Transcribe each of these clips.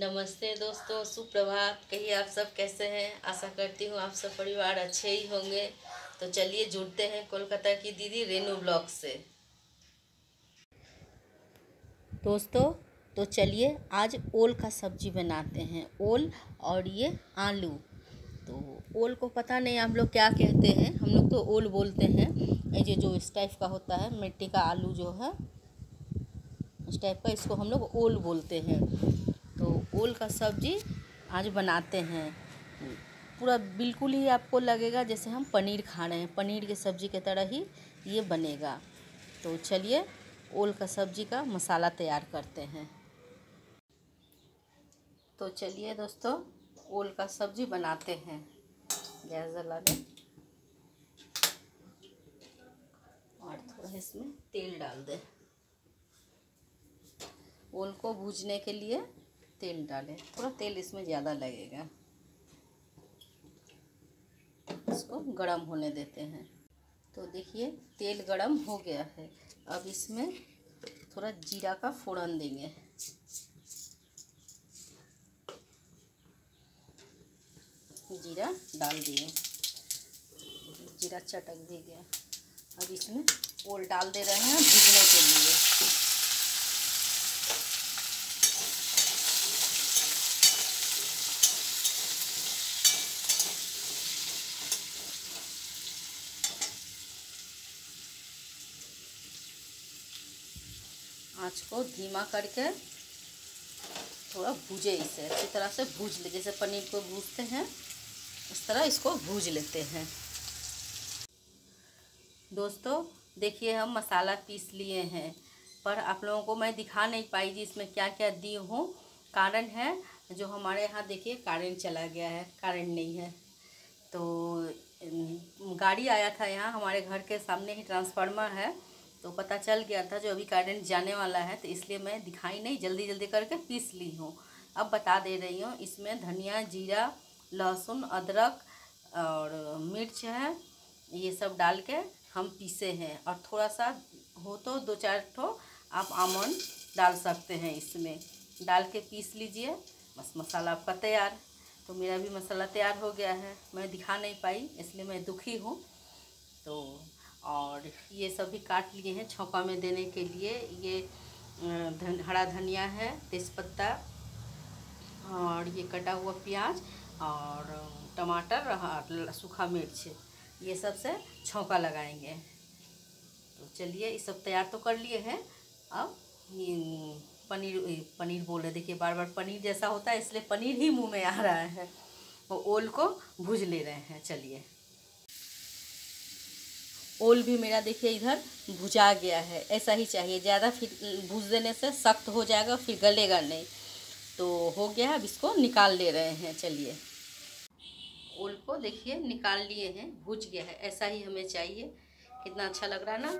नमस्ते दोस्तों, सुप्रभात। कहिए आप सब कैसे हैं? आशा करती हूँ आप सब परिवार अच्छे ही होंगे। तो चलिए जुड़ते हैं कोलकाता की दीदी रेनू ब्लॉग से। दोस्तों तो चलिए आज ओल का सब्ज़ी बनाते हैं। ओल और ये आलू। तो ओल को पता नहीं हम लोग क्या कहते हैं। हम लोग तो ओल बोलते हैं। ये जो इस टाइप का होता है, मिट्टी का आलू जो है, इस टाइप का इसको हम लोग ओल बोलते हैं। ओल का सब्ज़ी आज बनाते हैं। पूरा बिल्कुल ही आपको लगेगा जैसे हम पनीर खा रहे हैं। पनीर के सब्ज़ी के तरह ही ये बनेगा। तो चलिए, ओल का सब्ज़ी का मसाला तैयार करते हैं। तो चलिए दोस्तों, ओल का सब्ज़ी बनाते हैं। गैस जला दें। और थोड़ा इसमें तेल डाल दें। ओल को भूजने के लिए तेल डालें, थोड़ा तेल इसमें ज़्यादा लगेगा। इसको गरम होने देते हैं। तो देखिए, तेल गरम हो गया है। अब इसमें थोड़ा जीरा का फोड़न देंगे। जीरा डाल दिए। जीरा चटक भी गया अब इसमें ओल डाल दे रहे हैं भूजने के लिए। आँच को धीमा करके थोड़ा भूजे इसे, अच्छी तरह से भूज ले, जैसे पनीर को भूजते हैं, उस तरह इसको भूज लेते हैं। दोस्तों, देखिए हम मसाला पीस लिए हैं, पर आप लोगों को मैं दिखा नहीं पाई जी इसमें क्या क्या दी हूँ। कारण है, जो हमारे यहाँ देखिए कारण चला गया है, कारण नहीं है। तो गाड़ी आया था यहाँ, हमारे घर के सामने ही ट्रांसफार्मर है तो पता चल गया था जो अभी करेंट जाने वाला है तो इसलिए मैं दिखाई नहीं जल्दी जल्दी करके पीस ली हूँ। अब बता दे रही हूँ, इसमें धनिया, जीरा, लहसुन, अदरक और मिर्च है, ये सब डाल के हम पीसे हैं। और थोड़ा सा हो तो दो चार ठो आप आमन डाल सकते हैं इसमें। डाल के पीस लीजिए, बस मसाला आपका तैयार। तो मेरा भी मसाला तैयार हो गया है, मैं दिखा नहीं पाई, इसलिए मैं दुखी हूँ। तो और ये सब भी काट लिए हैं छौका में देने के लिए। ये धन, हरा धनिया है, तेज़पत्ता और ये कटा हुआ प्याज और टमाटर और सूखा मिर्च। ये सबसे छौका लगाएँगे। तो चलिए, ये सब तैयार तो कर लिए हैं। अब पनीर पनीर बोल रहे देखिए बार बार पनीर जैसा होता है, इसलिए पनीर ही मुँह में आ रहा है। वो ओल को भूज ले रहे हैं। चलिए। ओल भी मेरा देखिए इधर भुजा गया है। ऐसा ही चाहिए। ज़्यादा फिर भूज देने से सख्त हो जाएगा, फिर गलेगा नहीं। तो हो गया, अब इसको निकाल ले रहे हैं। चलिए। ओल को देखिए, निकाल लिए हैं, भुज गया है। ऐसा ही हमें चाहिए। कितना अच्छा लग रहा है ना?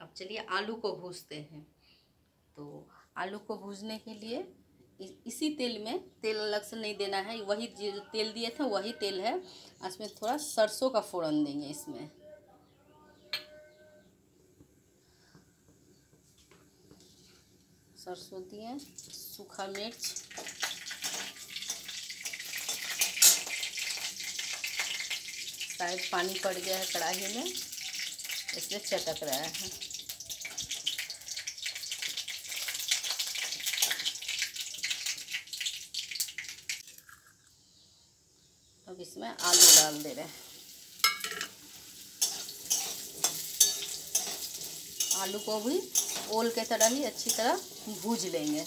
अब चलिए आलू को भूजते हैं। तो आलू को भूजने के लिए इसी तेल में तेल अलग से नहीं देना है। वही जो तेल दिए थे, वही तेल है। इसमें थोड़ा सरसों का फ़ोरन देंगे इसमें। सरसों दिए सूखा मिर्च। शायद पानी पड़ गया है कढ़ाई में, इसलिए चटक रहा है। अब इसमें आलू डाल दे रहे हैं। आलू को भी ओल के तरह ही अच्छी तरह भूज लेंगे।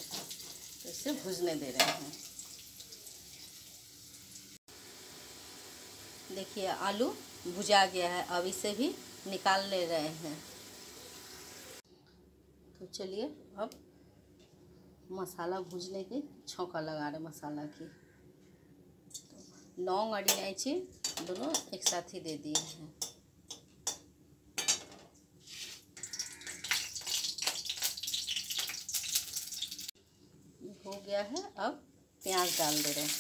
तो इसे भूजने दे रहे हैं। देखिए, आलू भुजा गया है। अब इसे भी निकाल ले रहे हैं। तो चलिए, अब मसाला भूजने की, छौका लगा रहे मसाला की। तो लौंग और इलायची दोनों एक साथ ही दे दिए हैं हो गया है, अब प्याज डाल दे रहे हैं।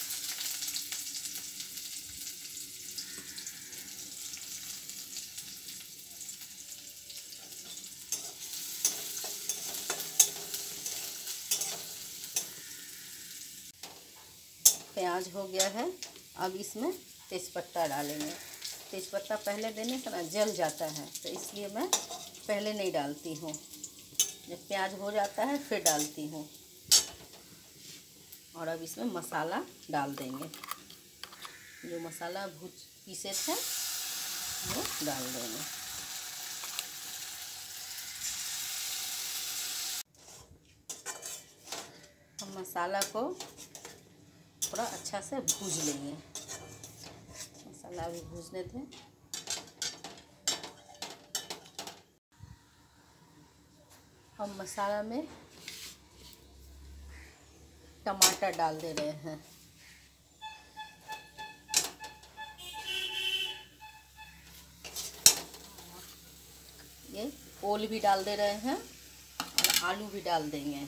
प्याज हो गया है, अब इसमें तेज़पत्ता डालेंगे। तेज़पत्ता पहले देने से ना जल जाता है तो इसलिए मैं पहले नहीं डालती हूँ। जब प्याज हो जाता है, फिर डालती हूँ। और अब इसमें मसाला डाल देंगे। जो मसाला भूज पीसे थे वो डाल देंगे। हम मसाला को थोड़ा अच्छा से भूज लेंगे। मसाला भी भूजने थे। हम मसाला में टमाटर डाल दे रहे हैं। ये ओल भी डाल दे रहे हैं और आलू भी डाल देंगे।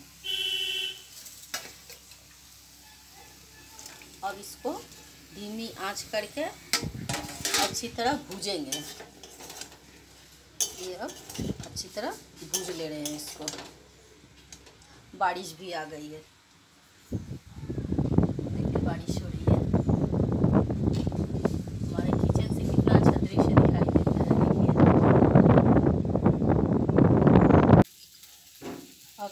अब इसको धीमी आँच करके अच्छी तरह भूजेंगे। ये अब अच्छी तरह भूज ले रहे हैं इसको। बारिश भी आ गई है देखिए बारिश हो रही है हमारे किचन से कितना अच्छा दृश्य दिखाई देता है देखिए अब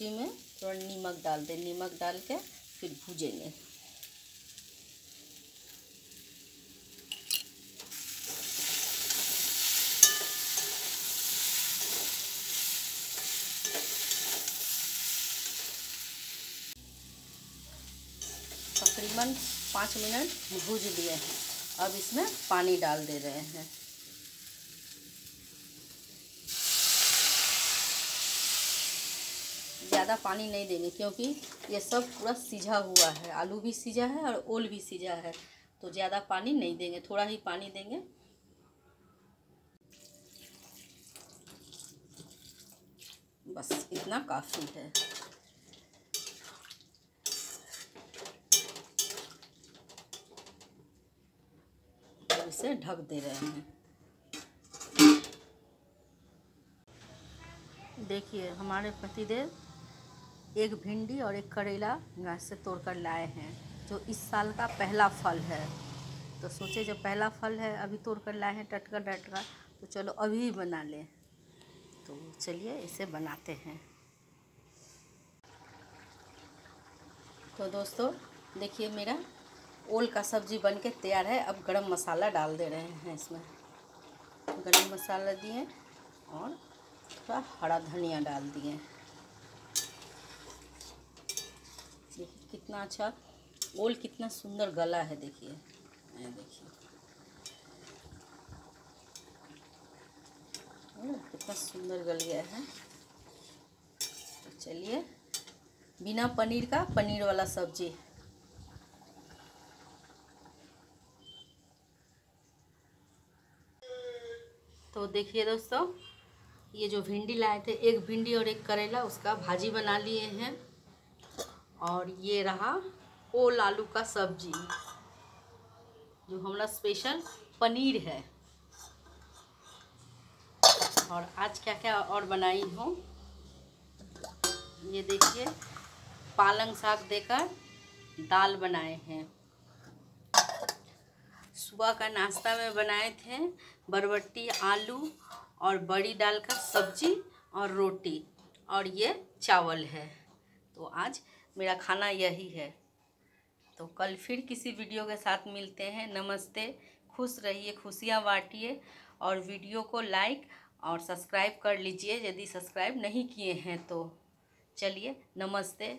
सब्ज़ी में थोड़ा नमक डाल दें, नमक डाल के फिर भूजेंगे। तकरीबन पाँच मिनट भूज लिए हैं। अब इसमें पानी डाल दे रहे हैं। ज़्यादा पानी नहीं देंगे क्योंकि ये सब पूरा सीझा हुआ है। आलू भी सीझा है और ओल भी सीझा है तो ज़्यादा पानी नहीं देंगे, थोड़ा ही पानी देंगे। बस इतना काफ़ी है। इसे ढक दे रहे हैं। देखिए, हमारे पतिदेव एक भिंडी और एक करेला गाछ से तोड़ कर लाए हैं, जो इस साल का पहला फल है। तो सोचे जब पहला फल है, अभी तोड़ कर लाए हैं, टटका टटका तो चलो अभी बना लें। तो चलिए, इसे बनाते हैं। तो दोस्तों, देखिए मेरा ओल का सब्ज़ी बन के तैयार है। अब गरम मसाला डाल दे रहे हैं इसमें। गरम मसाला दिए और थोड़ा हरा धनिया डाल दिए देखिए कितना अच्छा ओल कितना सुंदर गला है, देखिए। देखिए। कितना सुंदर गल गया है। तो चलिए, बिना पनीर का, पनीर वाला सब्ज़ी। तो देखिए दोस्तों, ये जो भिंडी लाए थे, एक भिंडी और एक करेला, उसका भाजी बना लिए हैं। और ये रहा ओल आलू का सब्ज़ी, जो हमारा स्पेशल पनीर है। और आज क्या क्या और बनाई हूँ? ये देखिए, पालंग साग देकर दाल बनाए हैं। सुबह का नाश्ता में बनाए थे बरबट्टी, आलू और बड़ी दाल का सब्ज़ी और रोटी और ये चावल है। तो आज मेरा खाना यही है। तो कल फिर किसी वीडियो के साथ मिलते हैं। नमस्ते। खुश रहिए, खुशियाँ बांटिए और वीडियो को लाइक और सब्सक्राइब कर लीजिए। यदि सब्सक्राइब नहीं किए हैं तो चलिए, नमस्ते।